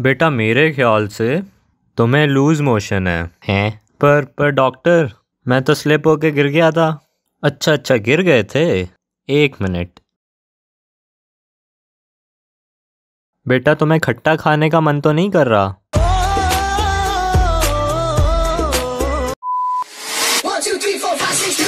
बेटा मेरे ख्याल से तुम्हें लूज मोशन है। हैं? पर पर डॉक्टर मैं तो स्लिप होके गिर गया था। अच्छा अच्छा गिर गए थे। एक मिनट। बेटा तुम्हें खट्टा खाने का मन तो नहीं कर रहा? One, two, three, four, five, six,